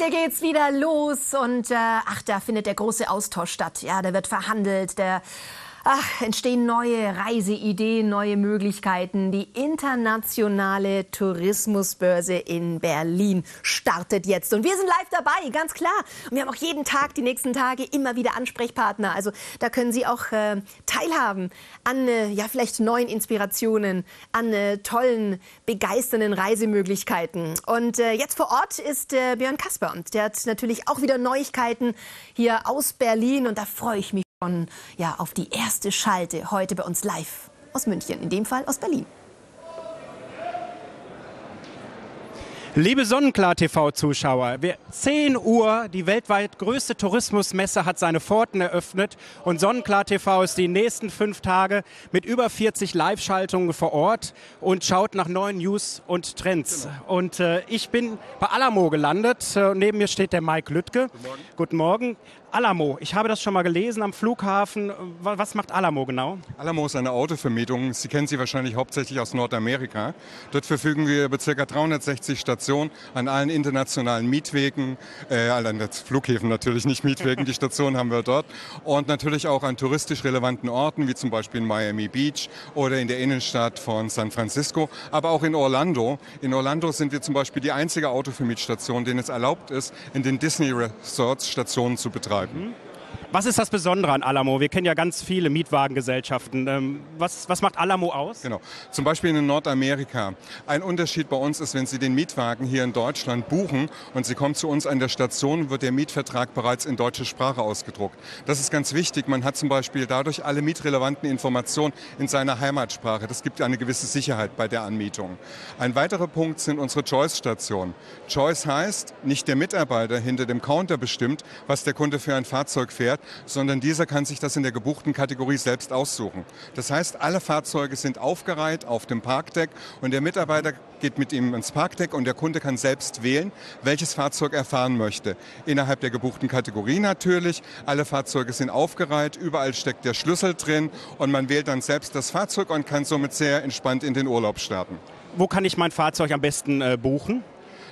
Heute geht's wieder los und äh, ach, da findet der große Austausch statt. Ja, da wird verhandelt, der Ach, entstehen neue Reiseideen, neue Möglichkeiten. Die internationale Tourismusbörse in Berlin startet jetzt. Und wir sind live dabei, ganz klar. Und wir haben auch jeden Tag, die nächsten Tage, immer wieder Ansprechpartner. Also da können Sie auch äh, teilhaben an äh, ja, vielleicht neuen Inspirationen, an äh, tollen, begeisternden Reisemöglichkeiten. Und äh, jetzt vor Ort ist äh, Björn Kasper. Und der hat natürlich auch wieder Neuigkeiten hier aus Berlin. Und da freue ich mich schon ja, auf die erste Schalte heute bei uns live aus München, in dem Fall aus Berlin. Liebe Sonnenklar-TV-Zuschauer, 10 Uhr, die weltweit größte Tourismusmesse hat seine Pforten eröffnet und Sonnenklar-TV ist die nächsten fünf Tage mit über 40 Live-Schaltungen vor Ort und schaut nach neuen News und Trends. Genau. Und äh, ich bin bei Alamo gelandet. Äh, neben mir steht der Mike Lüttke. Guten Morgen. Guten Morgen. Alamo, ich habe das schon mal gelesen am Flughafen. Was macht Alamo genau? Alamo ist eine Autovermietung. Sie kennen sie wahrscheinlich hauptsächlich aus Nordamerika. Dort verfügen wir über ca. 360 Stationen an allen internationalen Mietwegen, äh, an den Flughäfen natürlich nicht Mietwegen, die Stationen haben wir dort. Und natürlich auch an touristisch relevanten Orten, wie zum Beispiel in Miami Beach oder in der Innenstadt von San Francisco, aber auch in Orlando. In Orlando sind wir zum Beispiel die einzige Autovermietstation, denen es erlaubt ist, in den Disney Resorts Stationen zu betreiben betreiben. Was ist das Besondere an Alamo? Wir kennen ja ganz viele Mietwagengesellschaften. Ähm, was, was macht Alamo aus? Genau. Zum Beispiel in Nordamerika. Ein Unterschied bei uns ist, wenn Sie den Mietwagen hier in Deutschland buchen und Sie kommen zu uns an der Station, wird der Mietvertrag bereits in deutsche Sprache ausgedruckt. Das ist ganz wichtig. Man hat zum Beispiel dadurch alle mietrelevanten Informationen in seiner Heimatsprache. Das gibt eine gewisse Sicherheit bei der Anmietung. Ein weiterer Punkt sind unsere Choice-Stationen. Choice heißt, nicht der Mitarbeiter hinter dem Counter bestimmt, was der Kunde für ein Fahrzeug fährt, fährt, sondern dieser kann sich das in der gebuchten Kategorie selbst aussuchen. Das heißt, alle Fahrzeuge sind aufgereiht auf dem Parkdeck und der Mitarbeiter geht mit ihm ins Parkdeck und der Kunde kann selbst wählen, welches Fahrzeug er fahren möchte. Innerhalb der gebuchten Kategorie natürlich. Alle Fahrzeuge sind aufgereiht, überall steckt der Schlüssel drin und man wählt dann selbst das Fahrzeug und kann somit sehr entspannt in den Urlaub starten. Wo kann ich mein Fahrzeug am besten äh, buchen?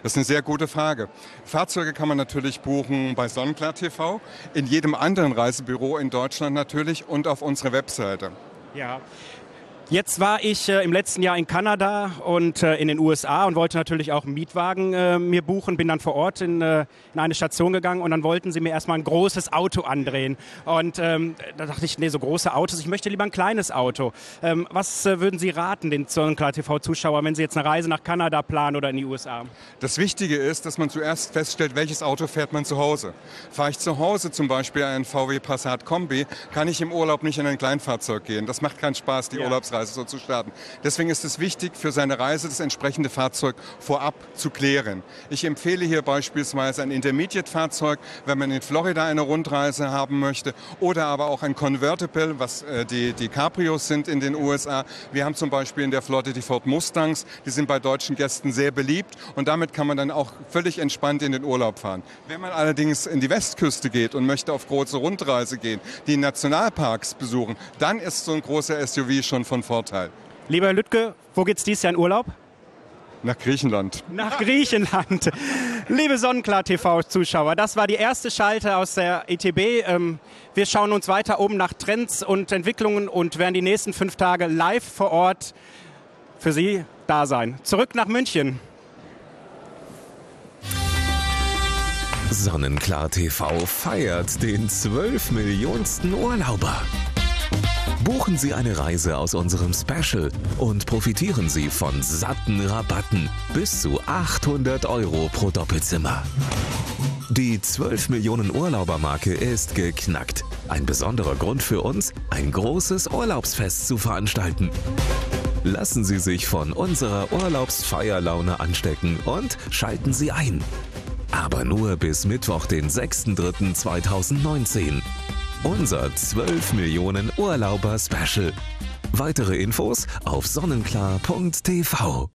Das ist eine sehr gute Frage. Fahrzeuge kann man natürlich buchen bei Sonnenklar TV, in jedem anderen Reisebüro in Deutschland natürlich und auf unserer Webseite. Ja, Jetzt war ich äh, im letzten Jahr in Kanada und äh, in den USA und wollte natürlich auch einen Mietwagen äh, mir buchen. Bin dann vor Ort in, äh, in, eine Station gegangen und dann wollten sie mir erstmal ein großes Auto andrehen. Und ähm, da dachte ich, nee, so große Autos, ich möchte lieber ein kleines Auto. Ähm, was äh, würden Sie raten den Sonnenklar TV-Zuschauern, wenn sie jetzt eine Reise nach Kanada planen oder in die USA? Das Wichtige ist, dass man zuerst feststellt, welches Auto fährt man zu Hause. Fahre ich zu Hause zum Beispiel ein VW Passat Kombi, kann ich im Urlaub nicht in ein Kleinfahrzeug gehen. Das macht keinen Spaß, die ja. Urlaubsreise Reise so zu starten. Deswegen ist es wichtig, für seine Reise das entsprechende Fahrzeug vorab zu klären. Ich empfehle hier beispielsweise ein Intermediate-Fahrzeug, wenn man in Florida eine Rundreise haben möchte, oder aber auch ein Convertible, was äh, die, die Cabrios sind in den USA. Wir haben zum Beispiel in der Flotte die Ford Mustangs, die sind bei deutschen Gästen sehr beliebt und damit kann man dann auch völlig entspannt in den Urlaub fahren. Wenn man allerdings in die Westküste geht und möchte auf große Rundreise gehen, die Nationalparks besuchen, dann ist so ein großer SUV schon von Vorteil. Lieber Herr Lüttke, wo geht's dies Jahr in Urlaub? Nach Griechenland. Nach Griechenland. Liebe Sonnenklar-TV-Zuschauer, das war die erste Schalte aus der ETB. Ähm, wir schauen uns weiter um nach Trends und Entwicklungen und werden die nächsten fünf Tage live vor Ort für Sie da sein. Zurück nach München. Sonnenklar TV feiert den 12 Millionsten Urlauber. Buchen Sie eine Reise aus unserem Special und profitieren Sie von satten Rabatten bis zu 800 Euro pro Doppelzimmer. Die 12 Millionen Urlaubermarke ist geknackt. Ein besonderer Grund für uns, ein großes Urlaubsfest zu veranstalten. Lassen Sie sich von unserer Urlaubsfeierlaune anstecken und schalten Sie ein. Aber nur bis Mittwoch, den 6.3.2019. Unser 12 Millionen Urlauber Special. Weitere Infos auf sonnenklar.tv.